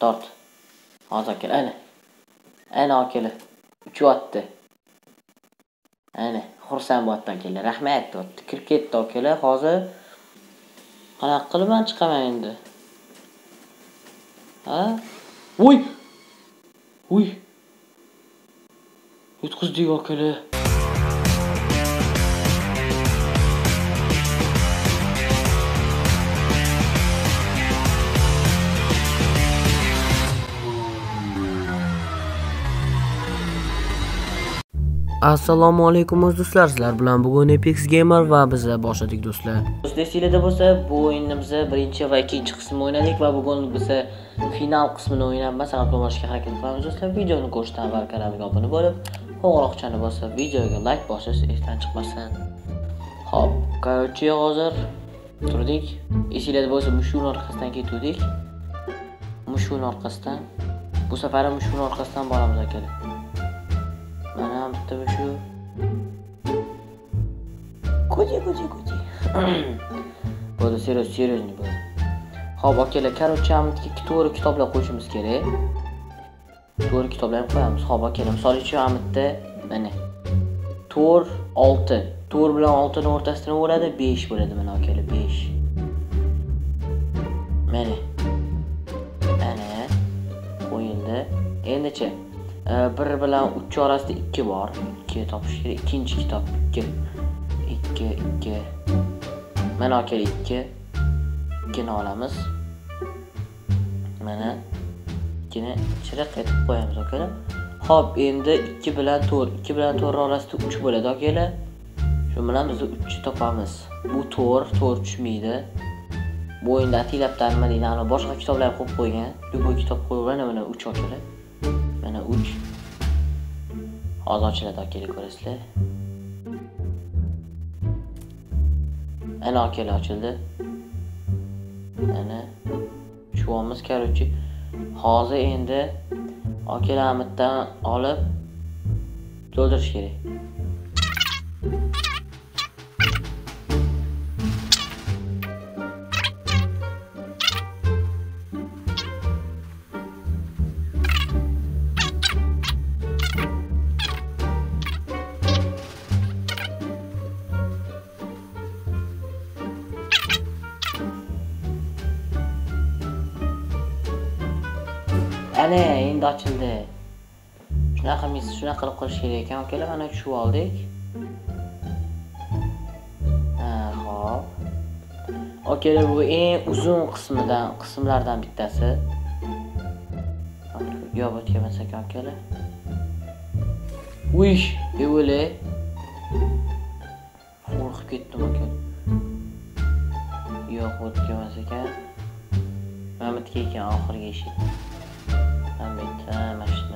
tort. Hozir aka ana ana akala uchyapti. Ana xursand bo'lyapti akalar rahmat deyapti. Kirib ketdi akalar hozir qanaqa qilibman chiqaman endi? Ha? Voy voy yutqizdik akalar assalomu alaykum o'z do'stlar sizlar bilan bugun Apex Gamer va biz boshladik do'stlar. Do'stlar esinglarda bo'lsa bu o'yinni biz birinchi va ikkinchi qismini o'ynadik va bugun biz final qismini o'ynayapmiz aniqlashga harakat qilamiz. Do'stlar videoni ko'rishdan avval kanalga obuna bo'lib qo'ng'iroqchani bosib videoga layk bosish esdan chiqmasdan ho'p короче hozir turdik. Esinglarda bo'lsa mushukni orqasidan ketuvdik. Mushukni orqasidan bu safar ham mushukni orqasidan boramiz akalar mana bitta mushuk Kudi, kudi, kudi. bo'ldi serios серьезный bo'ldi ho'p akalar короче amitga to'g'ri kitoblar qo'yishimiz kerak to'g'ri kitoblar ham qo'yamiz ho'p akalar misol uchun amitda mana to'rt olti to'rt bilan oltini o'rtasida nima bo'ladi besh bo'ladi mana akalar besh mana mana qo'yildi endichi e, E, bir bilan uch orasida ikki bor. Ikki topish kerak ikkinchi kitob. Ikki ikki ikki. Mana akalar ikki. Ikkini olamiz. Mana ikkini chiriq etib qo'yamiz akalar ho'p endi ikki bilan to'rt ikki bilan to'rt orasida uch bo'ladi akalar shu bilan biz uchni topamiz. Bu to'rt to'rt tushmaydi. Bu o'yinda ataylabdan deydi ana boshqa kitoblar qo'yib qo'ygan. Любой kitob qo'yib mana mana uch akalar mana uch. Hozir ochiladi akalar ko'rasizlar. Ana akalar ochildi. Ana shuamiz короче hozir endi akalamitdan olib to'ldirish kerak. Qilib qilish kerak ekan. Akalar mana tushib oldik. Ha hop. Akalar bu eng uzun qismidan qismlardan bittasi. Yo'q o'tkamas ekan akalar uy evole qo'rqib ketdim aka yo'q o'tkamas ekan. Mana bitta ekan oxirgi eshik mana bu yerda mana shu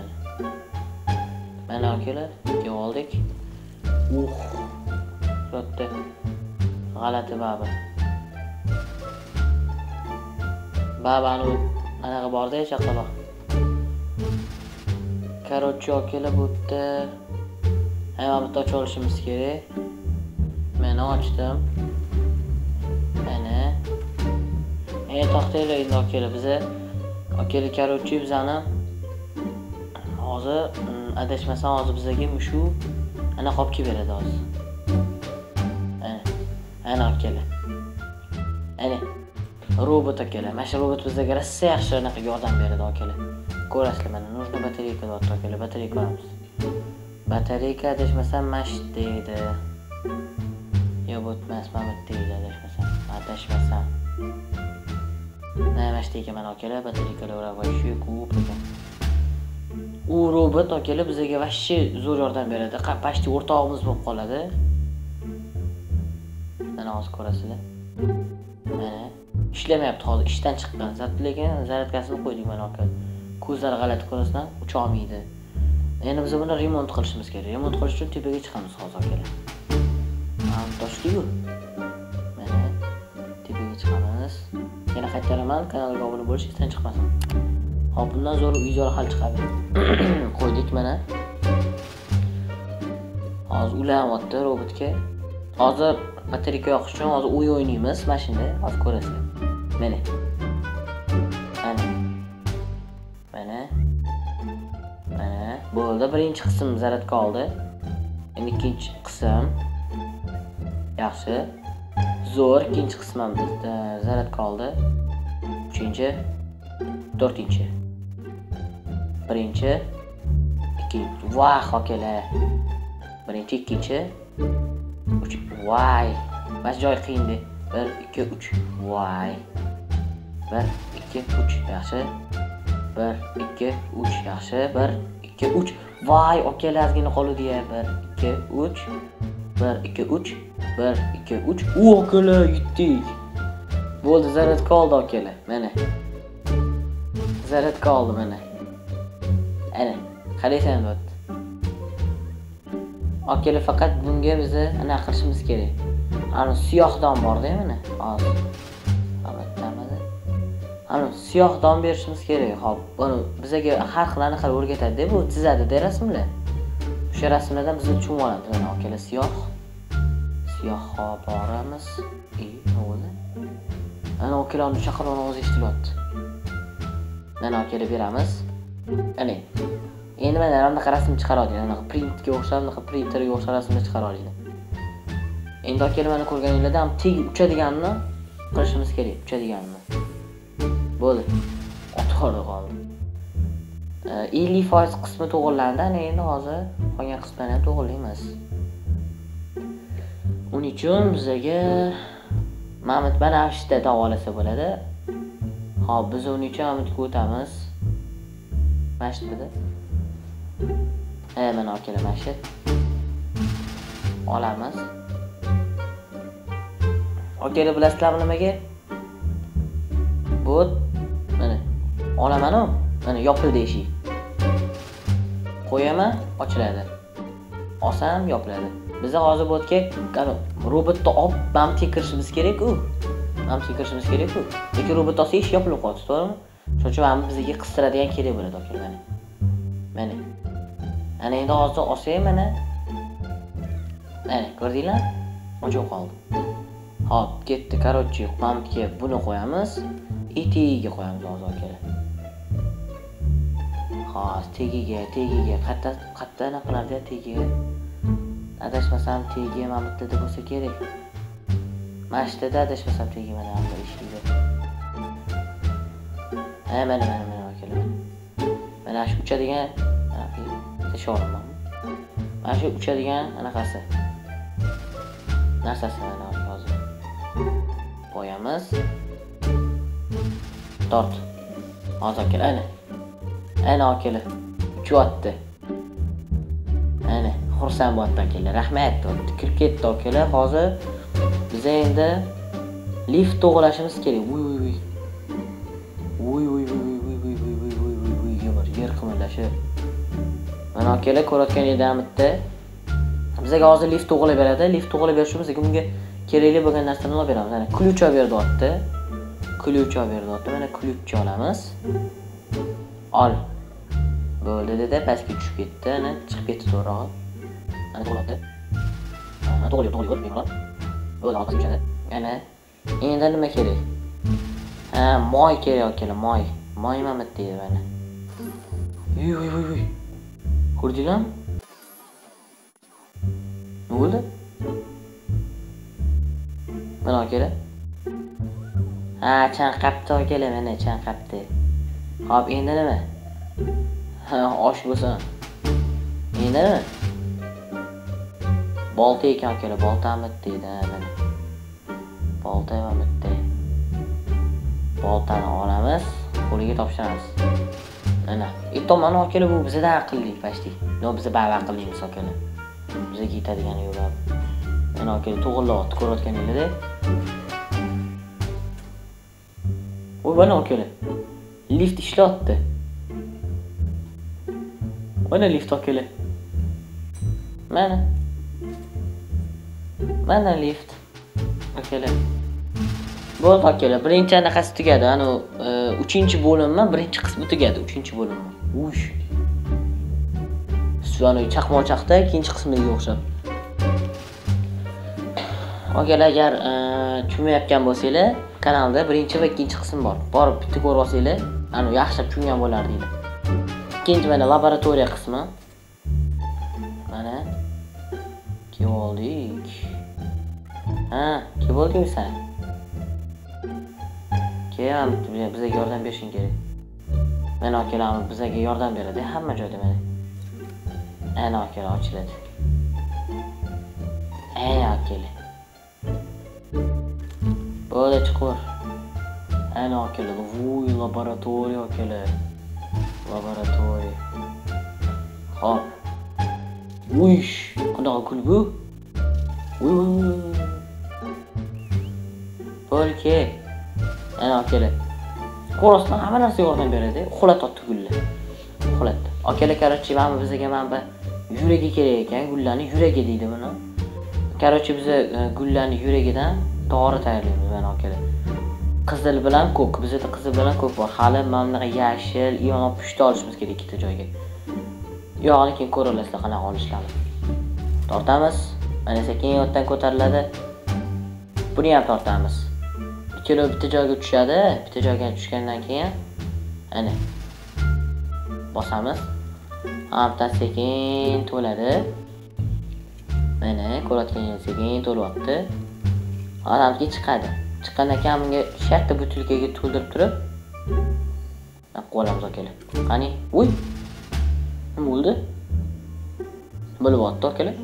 mana akalar ikki oldik uh katta g'alati baba. Babani anaqa borda chaqaloq? Короче akalar bu yerda hamma bitta ochib olishimiz kerak. Mana ochdim. Mana. E to'xtanglar endi akalar biza akalar короче bizani hozir mm, adashmasam hozir bizaga mushuk anaqa olib kelib beradi hozir. Ana ana akalar ana robot akalar mana shu robot bizga rosa yaxshi anaqa yordam beradi akalar ko'rasizlar mana нужно batareyka deyapti akalar batareyka olamiz batareyka adashmasam mana shu yerda edi yo'q bu emas mana bu yerda edi adashmasam adashmasam mana shu yerda ekan mana akalar batareykalar вообще ko'p ekan u robot akalar bizga вообще zo'r yordam beradi. Почти o'rtog'imiz bo'lib qoladi. Mana hozir ko'rasizlar. Mana ishlamayapti hozir ishdan chiqqan zat lekin zaryadkasini qo'ydik mana aka. Ko'zlari g'alati ko'rasizlar ucholmaydi endi biz buni remont qilishimiz kerak. Remont qilish uchun tepaga chiqamiz hozir akalar toshdiku mana tepaga chiqamiz. Yana qaytaraman kanalga obuna bo'lish esdan chiqmasin. Hop bundan zo'r videolar hal chiqadi. Qo'ydik mana. Hozir ulanyapti robotga. Hozir batareyka yoqish uchun hozir o'yin o'ynaymiz mana shunda hozir ko'rasizlar mana. Mana. Mana. Mana. Bo'ldi birinchi qism zaryadka oldi. Endi ikkinchi qism. Yaxshi. Zo'r ikkinchi qism ham e, zaryadka oldi. Uchinchi to'rtinchi. Birinchi ikkinchi vah akalar birinchi ikkinchi uch vay mana joy qiyindi bir ikki uch vay bir ikki uch yaxshi. Bir ikki uch yaxshi. Bir ikki uch vay akalar ozgina qoluvdiya bir ikki uch bir ikki uch bir ikki uch. U akalar yutdik bo'ldi zaryadka oldi akalar mana. Zaryadka oldi mana. Ana qaraysan bo'pti akalar faqat bunga biza anaqa qilishimiz kerak. Ana siyoh don borda mana hozir ana siyoh don berishimiz kerak hop. Buni bizaga har xil anaqa o'rgatadida bu chizadida rasmlar. O'sha rasmlardan bizni tushunib olamiz mana akalar siyoh. Siyoh hop boramiz. И nima bo'ldi? Ana akalarni chaqiruvni o'zi eshitilyapti mana akalar beramiz. Ya'ni endi mana anaqa rasm chiqara olinglar anaqa printga o'xshab anaqa printerga o'xshab rasmni chiqara olinglar endi akalar mana ko'rganinglarda ham teg uchadiganini qilishimiz kerak uchadiganini bo'ldi. Qutqardi qoldi. Ellik foiz qismi to'g'irlandi ana endi hozir qolgan qismlarni ham to'g'irlaymiz. Uning uchun bizaga mana bu davolasa bo'ladi. Hop biz uning uchun mana o'tamiz. masjid bida e mana olib keladi masjid olamiz olib kelib bilasizlarmi nimaga bu mana olamanu mana yopil deyishing qo'yaman ochiladi olsam yopiladi biza hozir bu yerga robotni olib oh, mamtga kirishimiz kerak-ku mamtga kirishimiz kerak-ku lekin robotni olsak ish yopilib qolibdi to'g'rimi shuning uchun mana bizga qistiradigan kerak bo'ladi aka mana. Mana. Ana endi hozir olsak mana. Mana ko'rdinglar? Ochib qoldi. Hop ketdi короче mana buni qo'yamiz. И tagiga qo'yamiz hozir akalar hozir tagiga tagiga qayerda qayerda anaqa qilardi tagiga adashmasam tegi mana bu yerda bo'lsa kerak. Mana shu yerda adashmasam tegi mana bu mana mana mana akalar mana shu uchadigan tashlaolmayman mana shu uchadigan anaqasi. Narsasi mana hozir qo'yamiz tort hozir akalar ana ana akalar uchyapti ana xursand bo'lyapti akalar rahmat. Kirib ketdi akalar hozir biza endi lift to'g'irlashimiz kerak. Mana akalar ko'rayotgan bitta bizaga hozir lift tug'ilib beradi. Lift tug'ilib berish uchun bunga kerakli bo'lgan narsani olib beramiz? Mana ключ olib beryapti ключ olib beryapti mana ключni olamiz. Ol. Bo'ldi dedi. Pastga tushib ketdi. Ana chiqib ketdi to'g'rirog'i ana to'g'rilyapti mana to'g'ri to'g'ri bemalol bo'ldi orqasiga tushadi. Ana endi nima kerak? Ha moy kerak akalar moy. Moy mana bitta edi mana. Uy uy uy uy. Ko'rdinglarmi nima bo'ldi? Mana akalar ha chanqabdi akalar mana chanqabdi hop endi nima ha osh bo'lsin endi nima bolta ekan akalar boltami deydi, mana. Bolta ham bitta. Boltani olamiz qo'liga topshiramiz. ana ikki mana olib kelib u bizada aqlli почти но biza baribir aqlli Bizga biza ketadigani yo'q Mana olib kelib to'g'riroqni ko'rayotganinglarda voy mana olib kelib lift ishlayapti mana lift olib kelib mana. Mana lift olib kelib bo'ldi akalar birinchi anaqasi tugadi. Anavi e, uchinchi bo'limmi? Birinchi qismi tugadi. Uchinchi bo'limmi? Ush anavi chaqmoqchaqda ikkinchi qismiga o'xshab. Akalar agar e, tushunmayotgan bo'lsanglar kanalda birinchi va ikkinchi qism bor. Borib bitta ko'rib olsanglar anavi yaxshilab tushungan bo'lardinglar ikkinchi mana laboratoriya qismi. Mana. Kelib oldik ha kelib oldingmi san kel bizga yordam berishing kerak mana akalarimiz bizga yordam beradi hamma joyda mana ana akalar ochiladi ana akalar bo'ldi chuqur ana akalar vuy laboratoriya akalar laboratoriya hop. Uish qanaqa kulgu Uy, uy, uy, uy. bo'ldi ana akalar xo'rozdan hamma narsa yordam beradi. Uxlatyapti gullar uxlatdi akalar короче mana bizaga mana bu yuragi kerak ekan gullarni yuragi deydi buni. Короче biza e, gullarni yuragidan dori tayyorlaymiz mana akalar qizil bilan ko'k bizada qizil bilan ko'k bor. Hali mana bunaqa yashil yo'q pushta olishimiz kerak ikkita joyga. Yog'ini keyin ko'ralasizlar qanaqa olishlarini tortamiz. Mana sekin yotdan ko'tariladi. Buni ham tortamiz. Ikkalovi bitta joyga tushadi. Bitta joyga tushgandan keyin ana bosamiz. Hamdan sekin to'ladi. Mana ko'rayotganingiz sekin to'lyapti. Odamga chiqadi. Chiqqandan keyin bunga shartta butilkaga to'ldirib turib qilib olamiz qani? Uy! Nima bo'ldi? Bo'lyapti akalar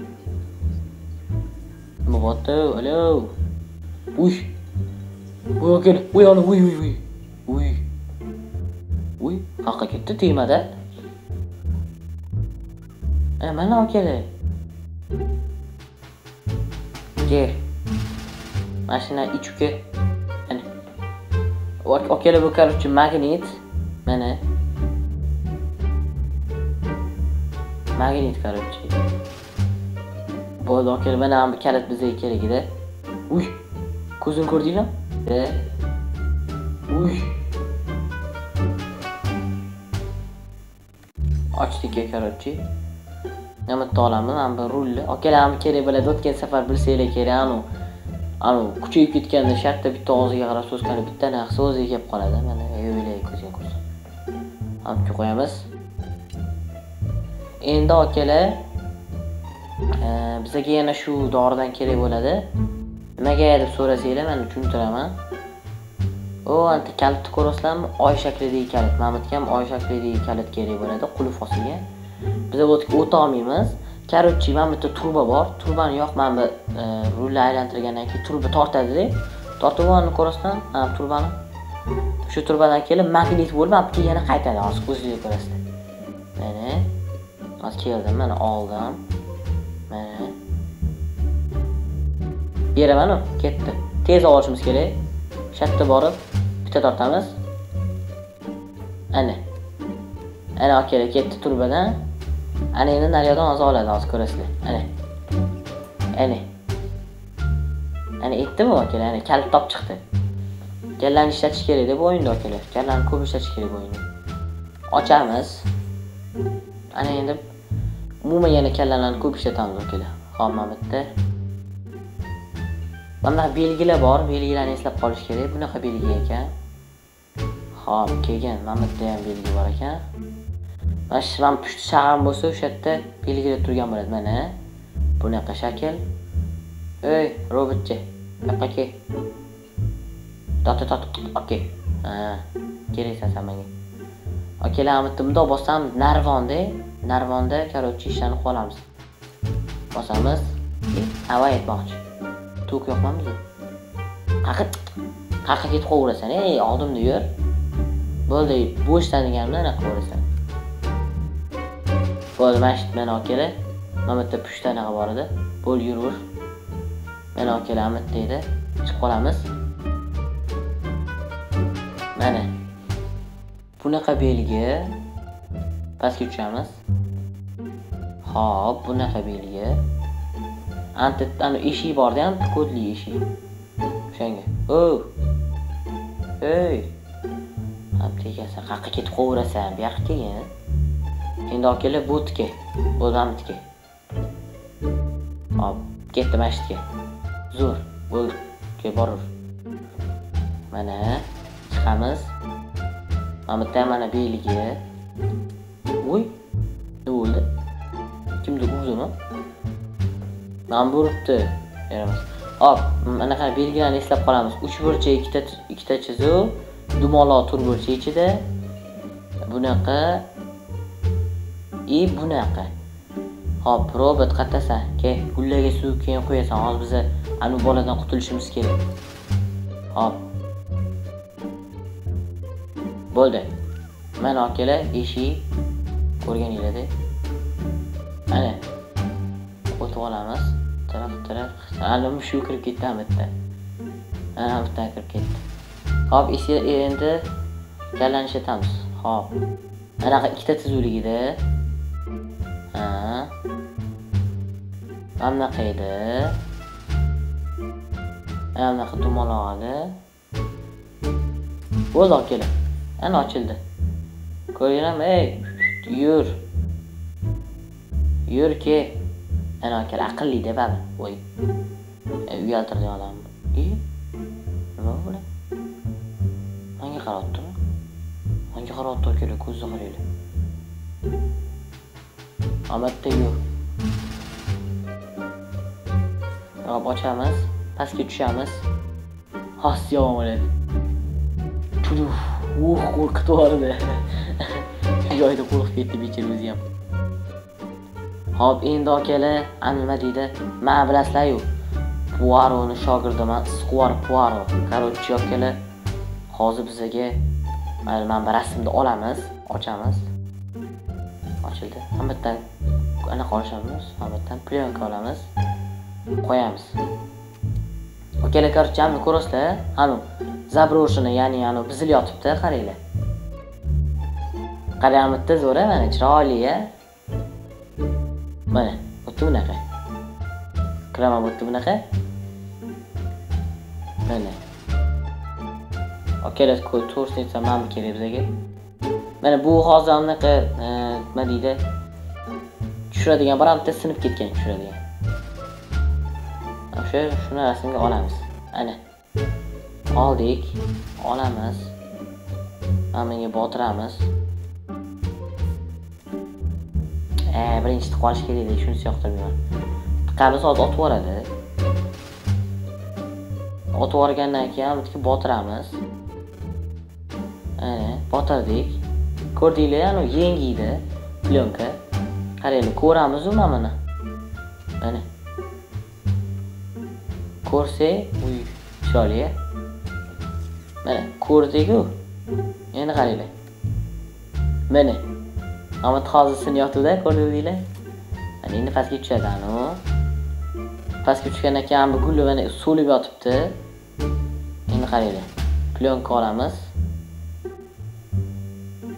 nima bo'lyapti alo. Uy! Uy akalar uy ana uy uy uy. Uy. Uy haqqa ketdi temada. e mana akalar kel mashina ichki mana akalar bu короче magnet. mana magnit короче bo'ldi akalar mana bu kalit bizga kerak edi uy ko'zini ko'rdinglarmi e uy. Ochdik короче bitta olamiz mana bu rulni akalarimiz kerak bo'ladi o'tgan safar bilsanglar kerak anu. Anu kuchayib ketganda shartta bitta og'ziga qarab so'z so'zkani bitta narsa o'ziga kelib qoladi mana yubiley ko'zga ko'rsin hamki qo'yamiz endi akalar e, bizga yana shu doridan kerak bo'ladi nimaga deb so'rasanglar man tushuntiraman u anta kalitni ko'rasizlarmi oy shaklidagi kalit. Mamatga ham oy shaklidagi kalit kerak bo'ladi qulf ostiga biz o'ta olmaymiz. Короче mana bu yerda truba bor. Turbani yoq mana bu e, rulni aylantirgandan keyin truba tortadida tortib olganini ko'rasizlar mana bu turbani. Shu turbadan kelib magnit bo'lib mana bu yana qaytadi. Hozir o'zinglar ko'rasizlar. Mana hozir keldim mana oldim. Mana. Beramanu ketdi tez olishimiz kerak shatta borib bitta tortamiz. Ana. Ana akalar ketdi turbadan. Ana endi naryoqdan hozir oladi hozir ko'rasizlar. Ana. Ana. Ana aytdimi akalar ana kalit top chiqdi. Kallani ishlatish kerak deb o'yinda akalar kallani ko'p ishlatish kerak bu o'yinda. Ochamiz. Ana endi umuman yana kallalarni ko'p ishlatamiz akalar hop mana bu yerda mana belgilar bor belgilarni eslab qolish kerak. Bunaqa belgi ekan. Hop keyin mana bu yerda ham belgi bor ekan. Mana shu mana pushti shag'am bo'lsa o'sha yerda belgilab turgan bo'ladi. Mana bunaqa shakl. Ey robotchi yoqqa kel torta torta okey. Ha keraksan san menga. Akalar mana bitta bundoq bossamiz narvonda narvonda короче ishlarni qilib olamiz bosamiz. Avay aytmoqchi tok yoqmamiz bizda qaqa qaqa ketib qolaverasan ey oldimda yur bo'ldi bo'shdan deganimda anaqa qilaverasan bo'ldi mana shu mana kela. Mana bu yerda pushta anaqa bor edi. Bo'l yuraver mana olib mana bu yerda edi chiqib qolamiz. Mana. Bunaqa belgi. Pastga tushamiz. Hop bunaqa belgi. Anta eshik borda ham kodli eshik o'shanga. O'h. O ey aptekasi qayerqa ketib qovurasan bu yoqqa kelgin endi olib kelib butga o'zamniki hop ketdi mana shu zo'r bo'ldi kel mana chiqamiz. Mana bu yerda mana belgi kimdir bo'ldimi mana buribdi. Beramiz hop anaqa belgilarni eslab qolamiz. Uch burchak ikkita ikkita chizuv dumaloq to'rtburchak ichida. Bunaqa. И bunaqa. Hop robot qayerdasan ke gullaga suv keyin qo'yasan. Hozir biza anu boladan qutulishimiz kerak. Hop. Bo'ldi. Mana akalar eshik ko'rganinglarda mana o'tib olamiz. Taraf hali mushuk shu kirib ketdi ham bitta ana bitta kirib ketdi. Hop endi kallani ishlatamiz hop. Anaqa ikkita tizuvligida. Ha. Mana bunaqa edi. Mana bunaqa dumalog'ini bo'ldi akalar ana ochildi. Ko'rdinglarmi ey yur. Yur ke. Ana akalar aqlli babi voy e, uyaltirdi odam. I nima bular? Manga qarayaptimi? Manga qarayapti akalar ko'zni qaranglar omadda yo'q. Hop ochamiz pastga tushamiz. Hos yomon bo'ladi. Puf, uh qo'rqitib yubordi shu joyda qo'rqib ketdi bechora o'zi ham. Hop endi okela, nima deydi man bilasizlaryu puaroni shogirdiman Squar puaro. Короче okela, hozir bizaga mayli mana bu rasmni olamiz ochamiz. Ochildi. Hammadan anaqa olishamiz hammadan plyonka olamiz. Qo'yamiz. Okela короче hamma ko'rasizlar anu zabroshini ya'ni anu buzilib yotibdi qaranglar. Qarayapmi bitta zo'ra mana chiroyli a mana xuddi bunaqa. Kiraman xuddi bunaqa. Mana. Akalar to'g'risini aytsam mana bu kerak bizaga mana bu hozir anaqa e, nima deydi? Tushiradigan bironta sinib ketgan tushiradigan. O'sha shuni rasmga olamiz. Ana. Oldik. Olamiz. Mana bunga botiramiz. Birinchi tiqib olish kerak edi shunisi yoqtirmayman tiqamiz hozir otib yuboradi otib yuborgandan keyin albatta botiramiz. Ana botirdik. Ko'rdinglar anavi yengiydi plyonka. Qaranglar ko'ramizu mana buni mana ko'rsak uy chiroyli mana ko'rdik-ku endi qaranglar. Mana. Ahmad hozir sinyotibdi ko'rdinglar mana endi pastga tushadi anu. Pastga tushgandan keyin bu gul mana so'lib yotibdi. Endi qaranglar plyonka olamiz.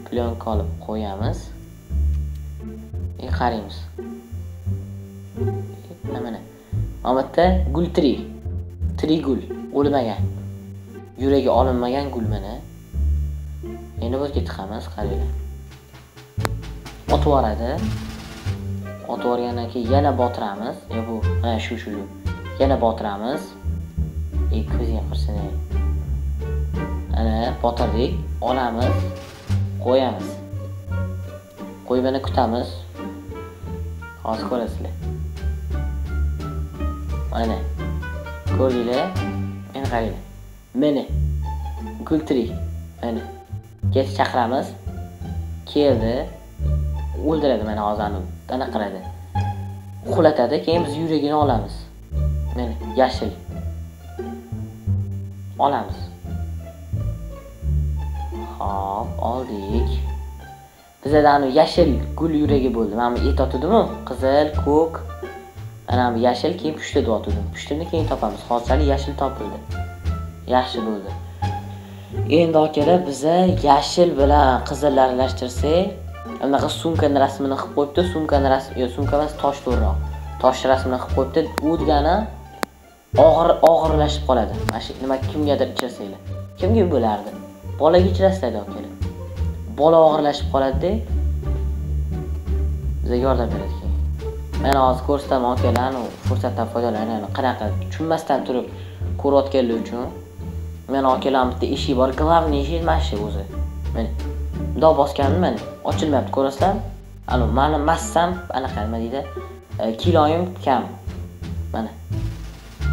Plyonka olib qo'yamiz. E qaraymiz. Mana mana mana bu yerda gul tirik tirik gul o'lmagan. Yuragi olinmagan gul mana endi bu yerga tiqamiz qaranglar. Otib yuboradi. Otib yuborgandan keyin yana botiramiz. Yo bu mana shu shu yana botiramiz. E ko'zing qursin ana botirdik. Olamiz. Qo'yamiz. Qo'yib yana kutamiz. Hozir ko'rasizlar. Mana. Ko'rdinglar endi qaranglar. Mana kultiring tirik mana. Kecha chaqiramiz. Keldi. O'ldiradi mana hozir anaqa qiladi uxlatadi keyin biz yuragini olamiz. Mana yashil. Olamiz. Hop oldik. Bizada anavi yashil gul yuragi bo'ldi. Mana bu et otdimu qizil ko'k. Ana bu yashil keyin pushta deb otdim pushtini keyin topamiz. Hozirchalik yashil topildi. Yaxshi bo'ldi. Endi akalar biza yashil bilan qizilni aralashtirsak. Anaqa sumkani rasmini qilib qo'yibdi sumkani rasmi yo'q sumka emas tosh to'g'riroq tosh rasmini qilib qo'yibdi u degani og'ir og'irlashib qoladi. Mana shu nima kimgadir ichirsanglar kimga bo'lardi? Bolaga ichirasizlarda akalar bola og'irlashib qoladida bizga yordam beradi keyin. Mana hozir ko'rsataman akalar fursatdan foydalanib qanaqa tushunmasdan turib ko'rayotganlar uchun mana akalar bitta eshik bor главный eshik mana shu o'zi. Mana bundoq bosgandim ochilmayapti ko'rasizlar? Anavi mani massam anaqa nima deydi e, kiloyim kam. Mana.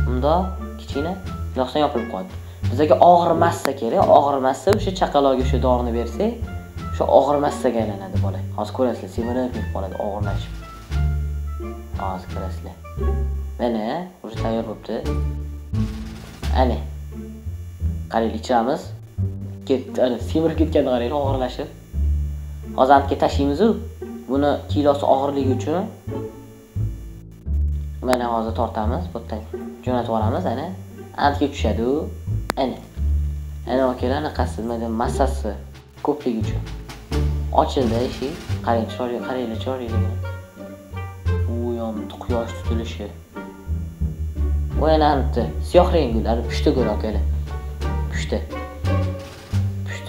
Bundoq kichkina gilohdan yopilib qoldi. Bizaga og'ir massa kerak og'ir massa o'sha chaqaloqga o'sha dorini bersak o'sha og'ir massaga aylanadi bola. Hozir ko'rasizlar semirib ketib qoladi og'irlashib. Hozir ko'rasizlar. Mana уже tayyor bo'libdi. Ana. Qaranglar ichiramiz ketdi ana semirib ketganini qarang og'irlashib hozir antga tashlaymizu buni kilosi og'irligi uchun mana hozir tortamiz bu yerdan jo'natib yuboramiz ana antga tushadi u ana ana akalar anaqasi nima deydi massasi ko'pligi uchun. Ochildi eshik qarang chiroyli qaranglar chiroyliligini u yoqda quyosh tutilishi. Bu yana siyoh rang gul ana gul akalar pushta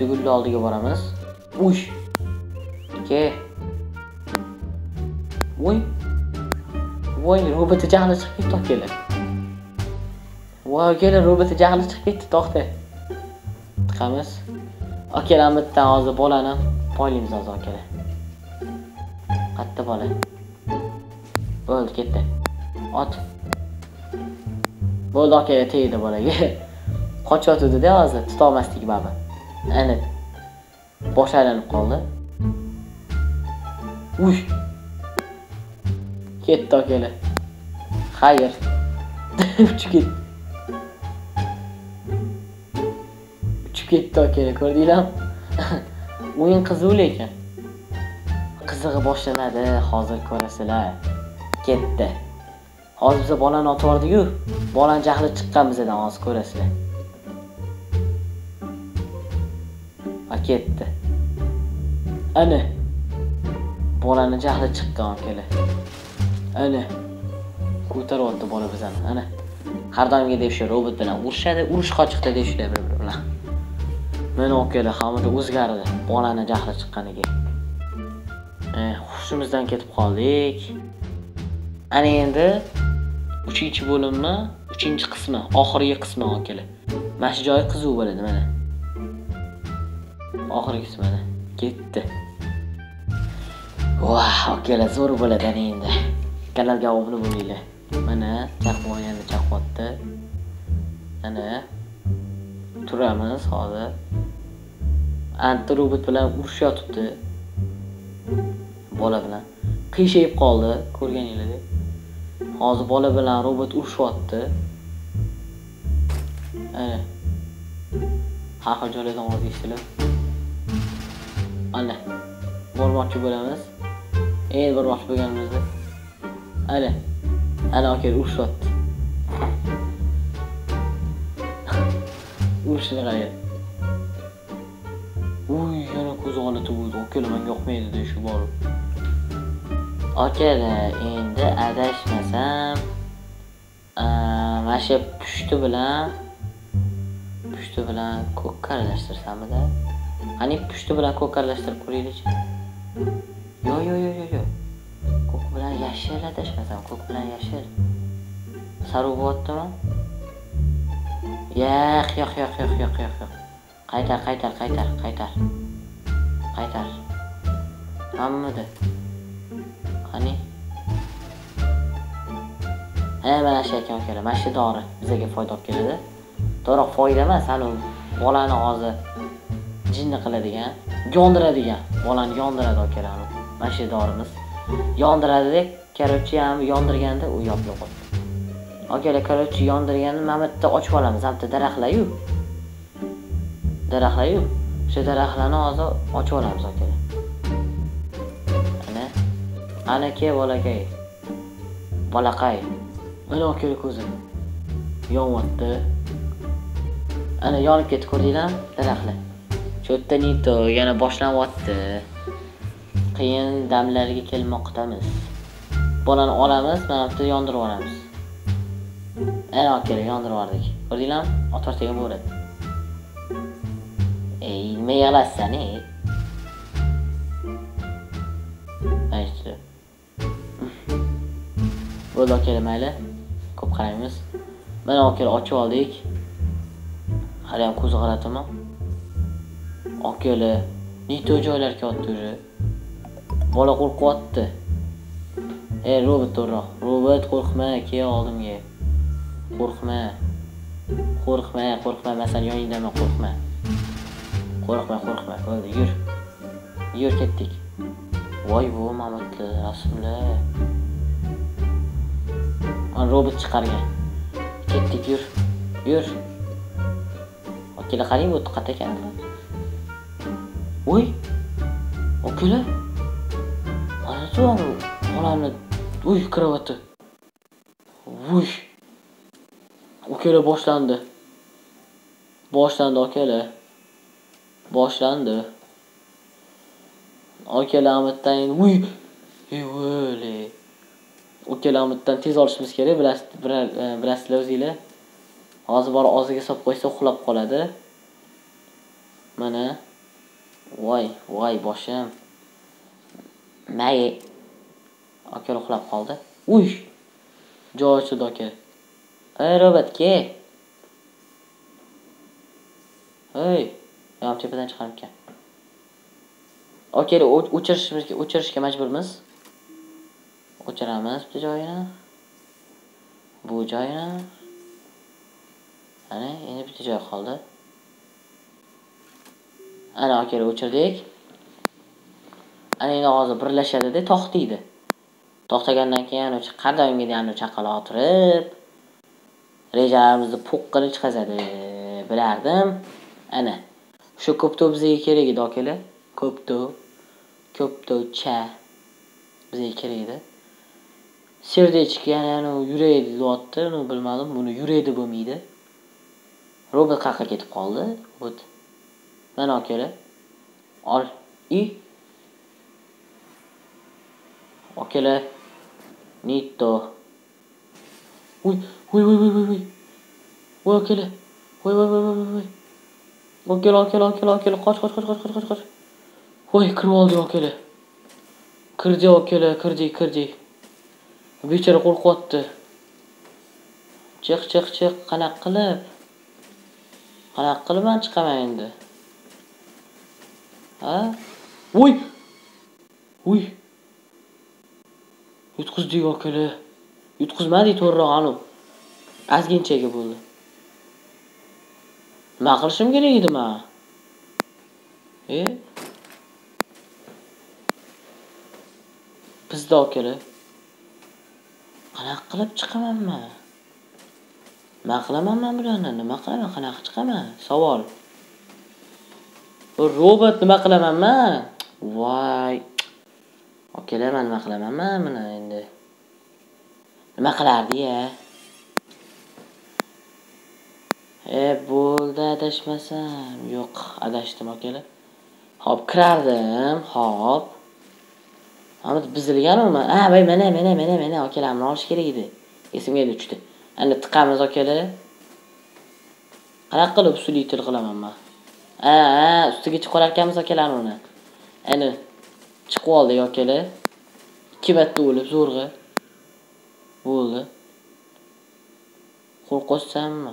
pushti oldiga boramiz. Uch ikki. Voy. Voy robotni jahli chiqib ketdi akalar voy akalar robotni jahli chiqib ketdi to'xta tiqamiz. Akalar bittadan hozir bolani poylaymiz hozir akalar qayerda bola. Bo'ldi ketdi. Ot. Bo'ldi akalar tegdi bolaga. Qochyotgandida hozir tutolmasdik baribir ana boshi aylanib qoldi. Uy! Ketdi okela xayr. Uchib ketdi. Uchib ketdi okela ko'rdinglarmi? O'yin qiziq lekin qizig'i boshlanadi hozir ko'rasizlar. Ketdi. Hozir biza bolani otib yubordik-ku bolani jahli chiqqan bizadan hozir ko'rasizlar. Ketdi. Ana bolani jahli chiqqan akalar ana ko'taryapti bola bizani ana har doimgi deb shu robot bilan urushadi urush qochiqda deb shular bir biri bilan. Mana akalar hammada o'zgardi bolani jahli chiqqaniga. Eh, hushimizdan ketib qoldik. Ana endi uchinchi bo'limni uchinchi qismi oxirgi qismi akalar mana shu joyi qiziq bo'ladi mana. Oxirgisi mana ketdi. Va akalar zo'r bo'ladi ana endi. Kanalga obuna bo'linglar. Mana chaqmoq yana chaqyapti ana turamiz hozir. Anti robot bilan urushyotibdi bola bilan. Qiyshayib qoldi ko'rganinglardek hozir bola bilan robot urushyapti ana. Har xil joylardan ovoz eshitilib ana bormoqchi bo'lamiz. Endi bormoqchi bo'lganimizda. Ana ana aka urishyapti urishini qarang uy yana ko'zi g'alati bo'ldi akalar manga yoqmaydi deyishi bor akalar endi adashmasam mana shu pushti bilan pushti bilan ko'k aralashtirsamida qani pushti bilan ko'k aralashtirib ko'raylikchi? Yo yo yo yo yo. Ko'k bilan yashil adashmasam ko'k bilan yashil. Saruv bo'lyaptimi yo'q yo'q yo'q yo'q yo'q yo'q yo'q. Qaytar qaytar qaytar qaytar. Qaytar. Hammidi qani? Ha mana shu ekan ukalar mana shu dori bizaga foyda olib keladi. To'g'ri foyda emas hali bolani hozir jinni qiladigan yondiradigan bolani yondiradi akalar mana shu dorimiz. Yondiradida короче ham yondirganda u yopilib qoldi akalar короче yondirganda mana bu yerda ochib olamiz ham daraxtlar-yu daraxtlar-yu o'sha daraxtlarni hozir ochib olamiz akalar ana. Ana ke bolakay. Bolaqay mana akalar ko'zi yonyapti ana yonib ketdi ko'rdinglarmi? Daraxtlar. Cho'tta nito yana boshlanyapti qiyin damlarga kelmoqdamiz. Bolani olamiz mana bu yerda yondirib yuboramiz ana akalar yondirib yubordik ko'rdinglarmi? Otortaga bo'ladi ey nima yig'lasan ey? Aytdi bo'ldi akalar mayli. Ko'p qaraymiz. Mana akalar ochib oldik. Haliyam ko'zi g'alatimi? Akalar neto joylarga otdi уже bola qo'rqyapti ey robot to'g'riroq robot qo'rqma kel oldimga. Qo'rqma. Qo'rqma qo'rqma man yoningdaman qo'rqma. Qo'rqma qo'rqma. Bo'ldi yur. Yur ketdik. Voy bu mamutli rasmlar. Robot chiqargan. Ketdik yur. Yur. Akalar qarang bu qat ekan. Voy akalar mana shu xolamni uy karavoti vuy akalar boshlandi boshlandi akalar boshlandi akalarimidan endi uy o'li akalarimidan tez olishimiz kerak bilasizlar bilasizlar o'zinglar hozir borib og'ziga solib qo'ysa uxlab qoladi mana voy voy boshim. May. Aka uxlab qoldi. Uy! Joy ochildi aka. Ey robot ke? Ey yon tepadan chiqaribkan aka o'chirishimizga o'chirishga majburmiz. O'chiramiz bu joyini bu joyini ana endi bitta joy qoldi. Ana akalar o'chirdik ana endi hozir birlashadida to'xtaydi. To'xtagandan keyin o'sha qadimgidek chaqalotirib rejalarimizni po'qqini chiqazadi. Bilardim. Ana shu ko'pto bizga kerak edi akalar ko'pto ko'ptocha bizga kerak edi. Сердечко yana yurak deyapti. Bilmadim buni yurak deb bo'lmaydi. Robot qayerqa ketib qoldi. Вот mana akalar ol. И akalar nitto. Voy voy voy voy voy voy akalar voy voy voy voy voy akalar akalar akalar akalar qoch qoch qoch qoch qoch qoch qoch. Voy kirib oldi akalar kirdi akalar kirdi kirdi. Bechora qo'rqyapti chiq chiq chiq. Qanaqa qilib? Qanaqa qilib man chiqaman endi? Ha? Voy voy yutqizdik akalar yutqizmadik to'g'riroq anavi ozginchaga bo'ldi. Nima qilishim kerak edi man e? Bizda okili. Qanaqa qilib chiqaman man nima qilaman man bularni? Nima qilaman? Qanaqa chiqaman? Savol. Robot nima qilaman man voy. Akalar man nima qilaman man buni endi. Nima qilardi ya? E bo'ldi adashmasam. Yo'q adashdim akalar hop kirardim. Hop. Mana a umi voy mana mana mana mana. Akalarni olish kerak edi? Esimga tushdi. Endi tiqamiz akalar qanaqa qilib ustiga til qilaman man? Ha ha ustiga chiqib qolarkanmiz akalar uni. Ani chiqib oldik akalar ikki marta o'lib zo'rg'a. Bo'ldi. Qo'rqyapsanmi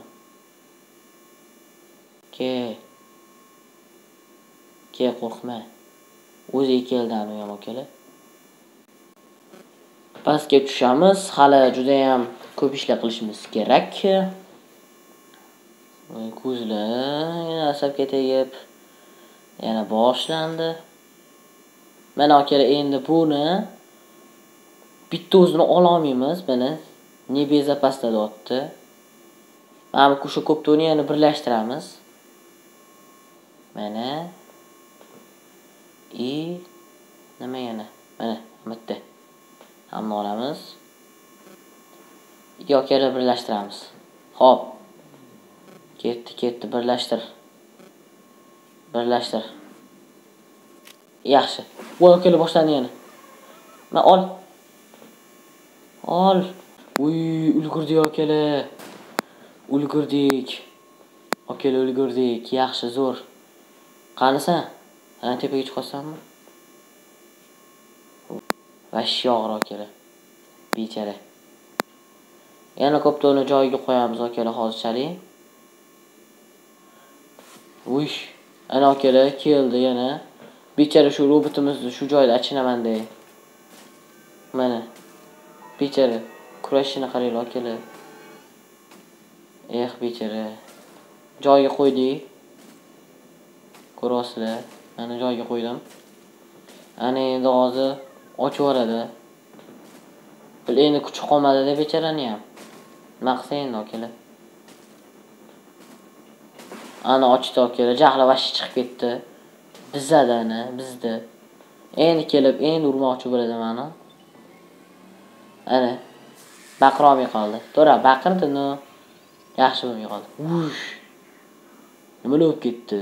ke. Ke qo'rqma. O'ziga keldi anavi ham akalar pastga tushamiz. Hali judayam ko'p ishlar qilishimiz kerak. Ko'zlar yana asabga tegib yana boshlandi. Mana akalar endi buni bitta o'zini ololmaymiz mana безопасно deyapti mana bu o'sha ko'ptuvni yana birlashtiramiz. Mana и nima yana? Mana bitta. Hamma olamiz. Ikki akalar birlashtiramiz. Ho'p ketdi ketdi. Birlashtir. Birlashtir. Yaxshi. Voy akalar boshlandi yana. Ma ol. Ol. Uy ulgurdik akalar ulgurdik. Akalar ulgurdik. Yaxshi zo'r. Qanisan ana tepaga chiqyapsanmi вообще og'ir akalar bechara. Yana ko'ptoni joyiga qo'yamiz akalar hozirchalik. Uy ana akalar keldi yana bechara shu robotimizni shu joyda achinamanda mana bechara kurashishini qaranglar akalar eh bechara joyiga qo'ydik ko'ryapsizlar mana joyiga qo'ydim ana endi hozir ochib yuboradi endi kuchi qolmadida becharani ham nima qilsa endi akalar ana ochdi akalar jahli vashi chiqib ketdi. Bizada ana bizda. Endi kelib endi urmoqchi bo'ladi mani ana baqirolmay qoldi to'ra baqirdini yaxshi bo'lmay qoldi ush! Nimalar bo'lib ketdi?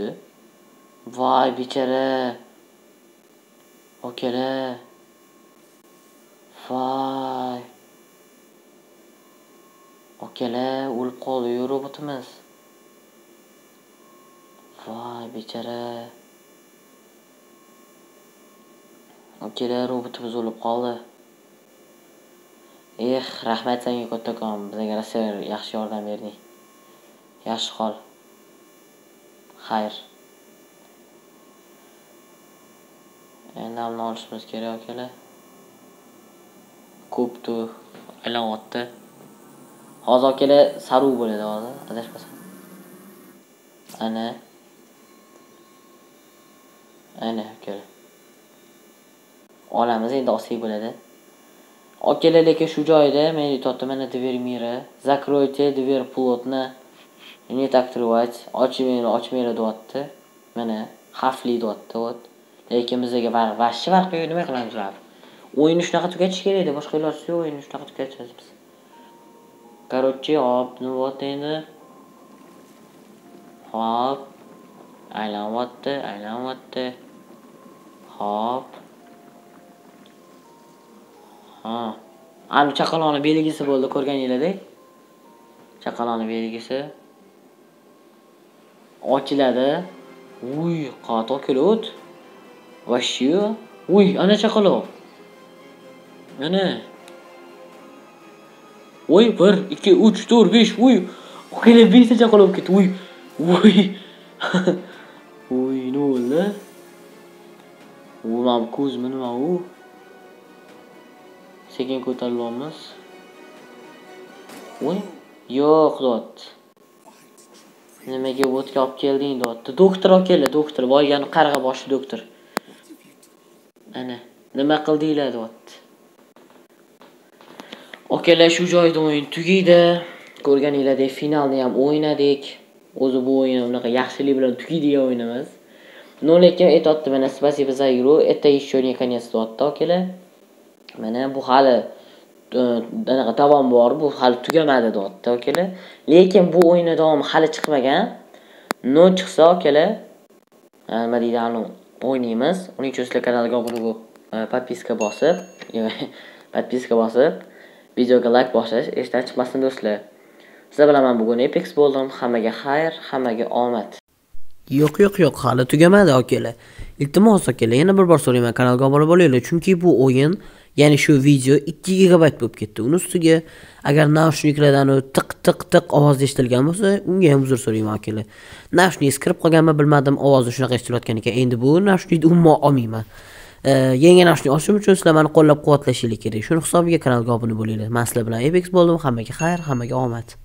Voy bechora. Okela voy. Okela o'lib qoldi-yu robotimiz voy bechora. Akalar robotimiz o'lib qoldi. Eh rahmat senga kattakon bizga rosa yaxshi yordam berding. Yaxshi qol. Xayr. Endi amni olishimiz kerak akalar ko'ptu aylanyapti hozir akalar saruv bo'ladi hozir adashmasam. Ana. Ana ukala olamiz endi olsak bo'ladi. Okela lekin shu joyda men aytyapti mana дверь мира закройте дверь плотно не открывать ochmanglar ochmanglar deyapti. Mana xavfli deyapti вот lekin bizga вообще farqi yo'q nima qilamiz o'yinni shunaqa tugatish kerak edi boshqa iloji yo'q o'yinni shunaqa tugatamiz biz короче hop nima endi. Hop aylanyapti aylanyapti hop. Ha. Ana chaqaloqni belgisi bo'ldi ko'rganinglardek chaqaloqni belgisi ochiladi. Uy qato kelot вообще uy ana chaqaloq. Ana. Voy bir ikki uch to'rt besh uy. Kelib beshta chaqaloq ketdi uy. Uy. Uy nima bo'ldi? U mana ko'zmi nima u? Sekin ko'tarilyapmiz voy yo'q deyapti nimaga o'tga olib kelding deyapti doktor akalar doktor. Boyagani qarg'a boshi doktor. Ana nima qildinglar deyapti akalar shu joyda o'yin tugaydi. Ko'rganinglardek finalni ham o'ynadik. O'zi bu o'yin unaqa yaxshilik bilan tugaydigan o'yin emas но lekin aytyapti mana спасибо за игру это еще не конец deyapti akalar mana bu hali e, anaqa davom bor bu hali tugamadi deyapti akalar lekin bu o'yinni davomi hali chiqmagan. No chiqsa akalar nima deydi o'ynaymiz. Uning uchun sizlar kanalga obuna bo'lib e, подписка bosib подписка bosib videoga layk bosish esdan chiqmasin do'stlar. Sizlar bilan man bugun epics bo'ldim hammaga xayr hammaga omad. Yo'q yo'q yo'q. Hali tugamadi okela iltimos okela yana bir bor so'rayman. Kanalga obuna bo'linglar. Chunki bu o'yin ya'ni shu video 2 gigabayt bo'lib ketdi. Uni ustiga agar naushniklardan tiq tiq tiq ovoz eshitilgan bo'lsa unga ham uzr so'rayman okela naushnik kirib qolganmi bilmadim. Ovozi shunaqa eshitilayotgan ekan. Endi bu naushnikni umuman olmayman. Yangi naushnik olishim uchun sizlar mani qo'llab quvvatlashinglar kerak. Shuni hisobiga kanalga obuna bo'linglar. Man sizlar bilan epex bo'ldim hammaga xayr hammaga omad.